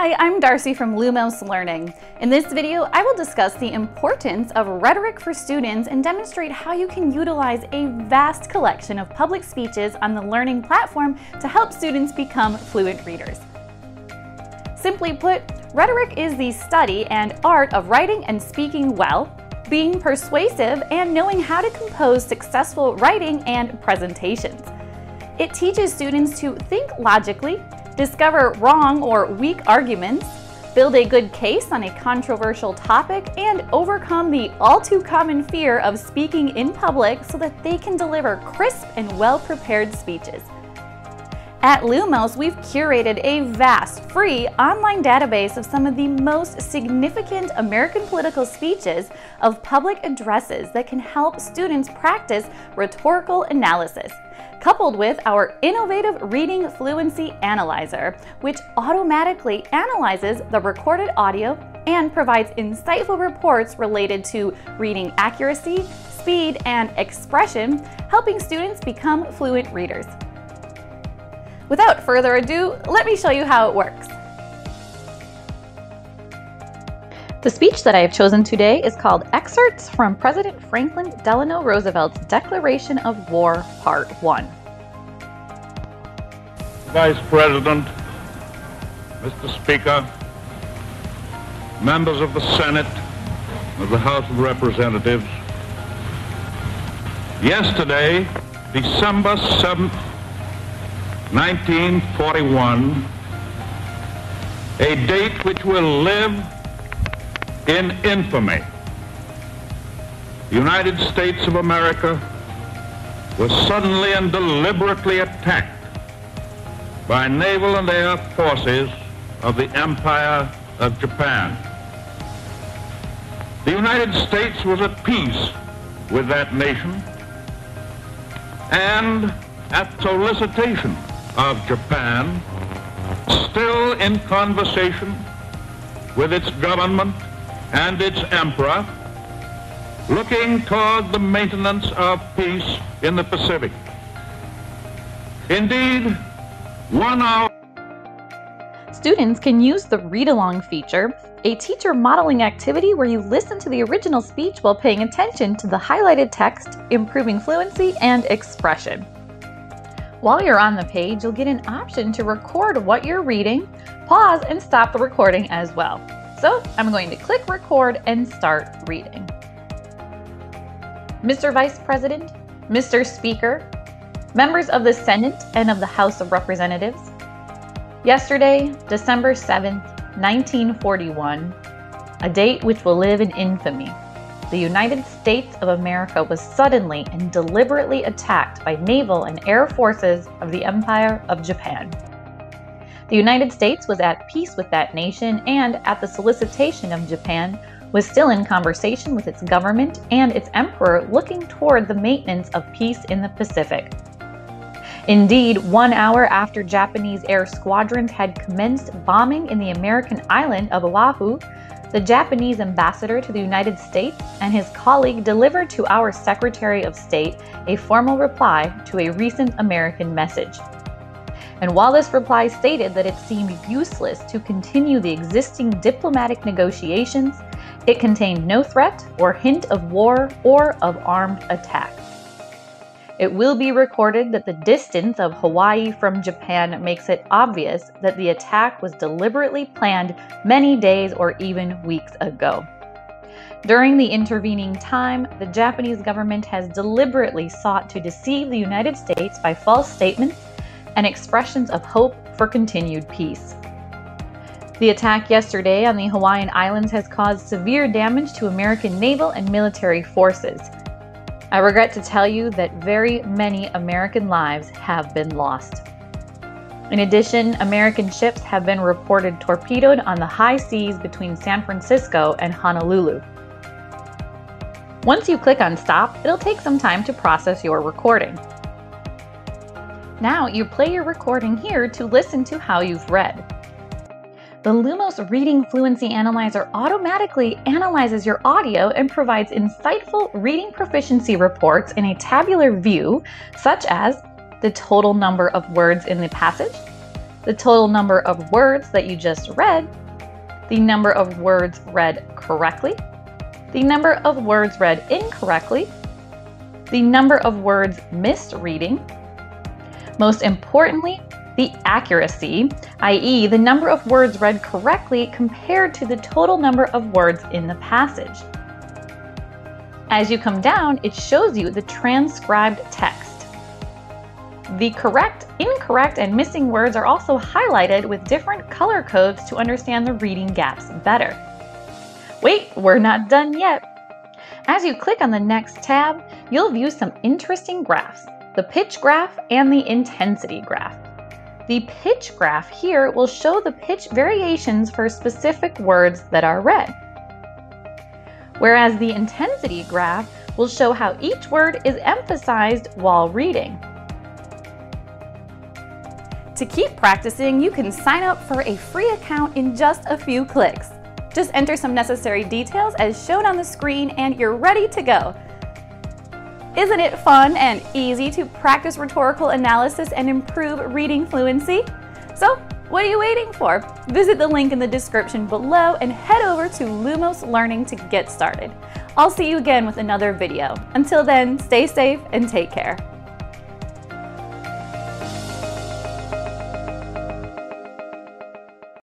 Hi, I'm Darcy from Lumos Learning. In this video, I will discuss the importance of rhetoric for students and demonstrate how you can utilize a vast collection of public speeches on the learning platform to help students become fluent readers. Simply put, rhetoric is the study and art of writing and speaking well, being persuasive, and knowing how to compose successful writing and presentations. It teaches students to think logically, discover wrong or weak arguments, build a good case on a controversial topic, and overcome the all too common fear of speaking in public so that they can deliver crisp and well prepared speeches. At Lumos, we've curated a vast, free online database of some of the most significant American political speeches of public addresses that can help students practice rhetorical analysis, coupled with our innovative Reading Fluency Analyzer, which automatically analyzes the recorded audio and provides insightful reports related to reading accuracy, speed, and expression, helping students become fluent readers. Without further ado, let me show you how it works. The speech that I have chosen today is called Excerpts from President Franklin Delano Roosevelt's Declaration of War, Part 1. Vice President, Mr. Speaker, members of the Senate, of the House of Representatives, yesterday, December 7th, 1941, a date which will live in infamy. The United States of America was suddenly and deliberately attacked by naval and air forces of the Empire of Japan. The United States was at peace with that nation and at solicitation of Japan, still in conversation with its government and its emperor, looking toward the maintenance of peace in the Pacific. Indeed, one hour. Students can use the read along feature, a teacher modeling activity where you listen to the original speech while paying attention to the highlighted text, improving fluency and expression. While you're on the page, you'll get an option to record what you're reading, pause, and stop the recording as well. So I'm going to click record and start reading. Mr. Vice President, Mr. Speaker, members of the Senate and of the House of Representatives, yesterday, December 7th, 1941, a date which will live in infamy the United States of America was suddenly and deliberately attacked by naval and air forces of the Empire of Japan. The United States was at peace with that nation and, at the solicitation of Japan, was still in conversation with its government and its emperor looking toward the maintenance of peace in the Pacific. Indeed, one hour after Japanese air squadrons had commenced bombing in the American island of Oahu, the Japanese ambassador to the United States and his colleague delivered to our Secretary of State a formal reply to a recent American message. And while this reply stated that it seemed useless to continue the existing diplomatic negotiations, it contained no threat or hint of war or of armed attack. It will be recorded that the distance of Hawaii from Japan makes it obvious that the attack was deliberately planned many days or even weeks ago. During the intervening time, the Japanese government has deliberately sought to deceive the United States by false statements and expressions of hope for continued peace. The attack yesterday on the Hawaiian Islands has caused severe damage to American naval and military forces. I regret to tell you that very many American lives have been lost. In addition, American ships have been reported torpedoed on the high seas between San Francisco and Honolulu. Once you click on stop, it'll take some time to process your recording. Now you play your recording here to listen to how you've read. The Lumos Reading Fluency Analyzer automatically analyzes your audio and provides insightful reading proficiency reports in a tabular view, such as the total number of words in the passage, the total number of words that you just read, the number of words read correctly, the number of words read incorrectly, the number of words misreading, most importantly, the accuracy, i.e., the number of words read correctly compared to the total number of words in the passage. As you come down, it shows you the transcribed text. The correct, incorrect, and missing words are also highlighted with different color codes to understand the reading gaps better. Wait, we're not done yet. As you click on the next tab, you'll view some interesting graphs, the pitch graph and the intensity graph. The pitch graph here will show the pitch variations for specific words that are read, whereas the intensity graph will show how each word is emphasized while reading. To keep practicing, you can sign up for a free account in just a few clicks. Just enter some necessary details as shown on the screen and you're ready to go. Isn't it fun and easy to practice rhetorical analysis and improve reading fluency? So, what are you waiting for? Visit the link in the description below and head over to Lumos Learning to get started. I'll see you again with another video. Until then, stay safe and take care.